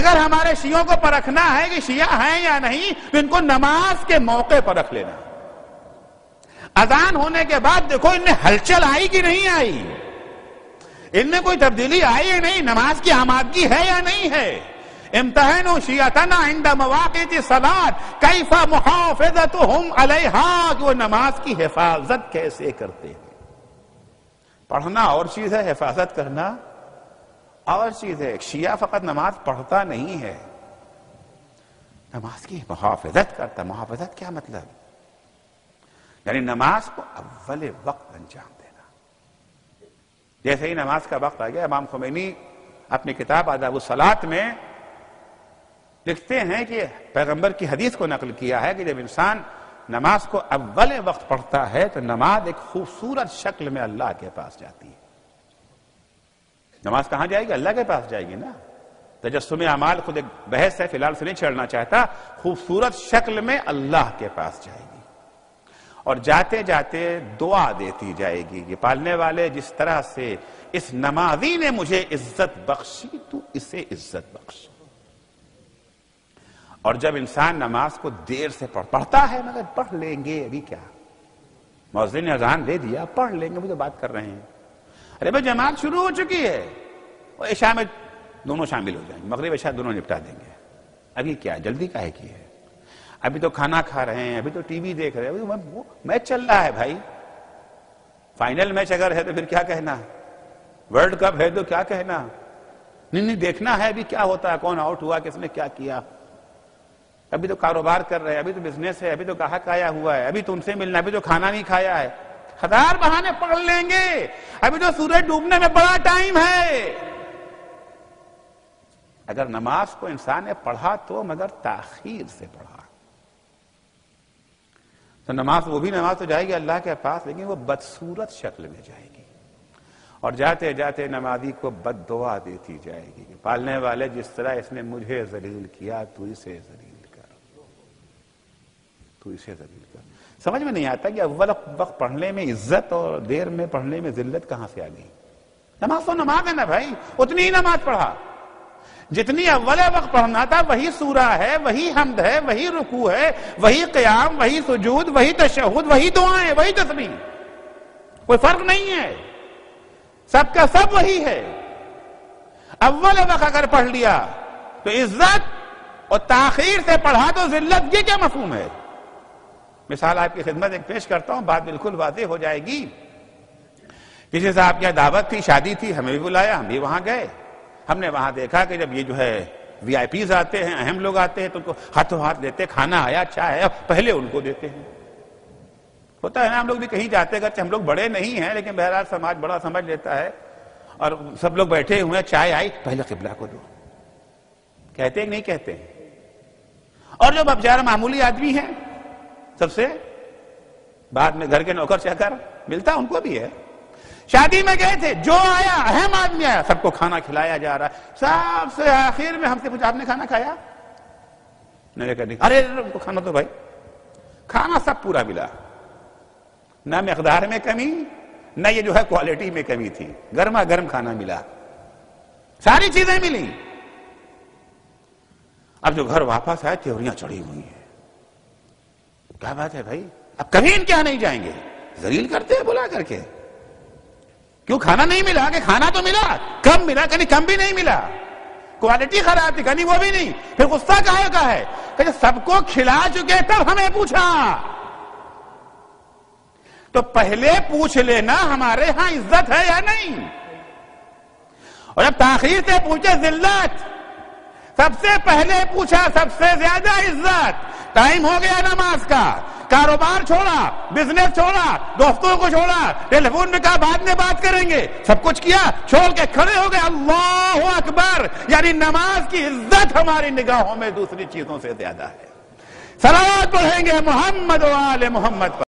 اگر ہمارے شیعوں کو پرکھنا ہے کہ شیعہ ہیں یا نہیں، تو ان کو نماز کے موقع پر رکھ لینا۔ اذان ہونے کے بعد دیکھو، ان میں ہلچل آئی کہ نہیں آئی؟ ان میں کوئی تبدیلی آئی یا نہیں؟ نماز کی آمادگی ہے یا نہیں ہے؟ امتحان و شیعتنا عند مواقع صلات کیفا محافظتهم علیہا؟ کہ وہ نماز کی حفاظت کیسے کرتے ہیں؟ پڑھنا اور چیز ہے، حفاظت کرنا۔ اور چیز ہے، شیعہ فقط نماز پڑھتا نہیں ہے۔ نماز کی محافظت کرتا، محافظت کیا مطلب؟ یعنی نماز کو اول وقت انجام دینا۔ جیسے ہی نماز کا وقت آ گیا، امام خمینی اپنی کتاب آداب الصلاط میں لکھتے ہیں کہ پیغمبر کی حدیث کو نقل کیا ہے کہ جب انسان نماز کو اول وقت پڑھتا ہے تو نماز ایک خوبصورت شکل میں اللہ کے پاس جاتی ہے۔ نماز کہاں جائے گی؟ اللہ کے پاس جائے گی نا۔ تجسم اعمال خود ایک بحث ہے، فی الحال سے نہیں چھڑنا چاہتا۔ خوبصورت شکل میں اللہ کے پاس جائے گی۔ اور جاتے جاتے دعا دیتی جائے گی کہ پالنے والے، جس طرح سے اس نمازی نے مجھے عزت بخشی، تو اسے عزت بخش اور جب انسان نماز کو دیر سے پڑھ پڑھتا ہے، مگر پڑھ لیں گے، ابھی کیا؟ موزن نے اذان دے دیا، پڑھ لیں گے ابھی تو بات کر رہے ہیں۔ ارے بھائی جماعت شروع ہو چکی ہے۔ وہ عشاء میں دونوں شامل ہو جائیں گے۔ مغرب عشاء دونوں نپٹا دیں گے۔ ابھی کیا جلدی کا ہے کی ہے۔ ابھی تو کھانا کھا رہے ہیں، ابھی تو ٹی وی دیکھ رہے ہیں۔ میچ چل رہا ہے بھائی۔ فائنل میچ اگر ہے تو پھر کیا کہنا؟ ورلڈ کپ ہے تو کیا کہنا؟ نہیں نہیں، دیکھنا ہے ابھی کیا ہوتا ہے، کون آؤٹ ہوا، کس نے کیا کیا۔ ابھی تو کاروبار کر رہے ہیں، ابھی تو بزنس ہے، ابھی تو گاہک آیا ہوا ہے، ابھی تو ان سے ملنا ابھی تو کھانا نہیں کھایا ہے۔ ہزار بہانے پڑھ لیں گے۔ ابھی تو سورج ڈوبنے میں بڑا ٹائم ہے۔ اگر نماز کو انسان نے پڑھا تو مگر تاخیر سے پڑھا۔ تو نماز، وہ بھی نماز تو جائے گی اللہ کے پاس، لیکن وہ بدسورت شکل میں جائے گی۔ اور جاتے جاتے نمازی کو بد دعا دیتی جائے گی پالنے والے جس طرح اس نے مجھے ذلیل کیا تو اسے ذلیل تو اسے ذلیل کر۔ سمجھ میں نہیں آتا کہ اول وقت پڑھنے میں عزت اور دیر میں پڑھنے میں ذلت کہاں سے آ گئی؟ نماز تو نماز ہے نا بھائی، اتنی ہی نماز پڑھا۔ جتنی اول وقت پڑھنا تھا وہی سورہ ہے، وہی حمد ہے، وہی رکوع ہے، وہی قیام، وہی سجود، وہی تشہد، وہی دعائیں، وہی تسبیح۔ کوئی فرق نہیں ہے۔ سب کا سب وہی ہے۔ اول وقت اگر پڑھ لیا تو عزت اور تاخیر سے پڑھا تو ذلت یہ کیا مفہوم ہے؟ مثال آپ کی خدمت ایک پیش کرتا ہوں، بات بالکل واضح ہو جائے گی۔ کسی صاحب کی دعوت تھی، شادی تھی، ہمیں بھی بلایا، ہم بھی وہاں گئے۔ ہم نے وہاں دیکھا کہ جب یہ جو ہے وی آئی پیز آتے ہیں، اہم لوگ آتے ہیں، تو ان کو ہاتھوں ہاتھ دیتے، کھانا آیا اچھا چائے پہلے ان کو دیتے ہیں۔ ہوتا ہے نا، ہم لوگ بھی کہیں جاتے اگرچہ ہم لوگ بڑے نہیں ہیں، لیکن بہرحال سماج بڑا سمجھ لیتا ہے۔ اور سب لوگ بیٹھے ہوئے چائے آئی، پہلے قبلہ کو دو۔ کہتے ہیں نہیں کہتے اور جو اب جارا معمولی آدمی ہیں سب سے بعد میں گھر کے نوکر چاکر ملتا، ان کو بھی ہے۔ شادی میں گئے تھے، جو آیا، اہم آدمی آیا، سب کو کھانا کھلایا جا رہا۔ ہے سب سے آخر میں ہم سے پوچھا آپ نے کھانا کھایا؟ نہیں، ارے ان کو کھانا تو بھائی۔ کھانا سب پورا ملا۔ نہ مقدار میں کمی، نہ یہ جو ہے کوالٹی میں کمی تھی۔ گرما گرم کھانا ملا۔ ساری چیزیں ملی اب جو گھر واپس آئے تیوریاں چڑھی ہوئی ہیں۔ کیا بات ہے بھائی؟ اب کبھی ان کیا نہیں جائیں گے؟ زلیل کرتے ہیں بلا کر کے۔ کیوں کھانا نہیں ملا؟ کہ کھانا تو ملا۔ کم ملا کہ کم بھی نہیں ملا۔ کوالٹی خراب تھی کہ وہ بھی نہیں۔ پھر غصہ کہا کا ہے؟ کہ سب کو کھلا چکے، تب ہمیں پوچھا۔ تو پہلے پوچھ لینا ہمارے ہاں عزت ہے یا نہیں؟ اور جب تاخیر سے پوچھے ذلت۔ سب سے پہلے پوچھا، سب سے زیادہ عزت۔ ٹائم ہو گیا نماز کا۔ کاروبار چھوڑا بزنس چھوڑا، دوستوں کو چھوڑا۔ ٹیلی فون میں کہا بعد میں بات کریں گے۔ سب کچھ کیا، چھوڑ کے کھڑے ہو گئے۔ اللہ اکبر۔ یعنی نماز کی عزت ہماری نگاہوں میں دوسری چیزوں سے زیادہ ہے۔ سلامت پڑھیں گے محمد وال محمد پر۔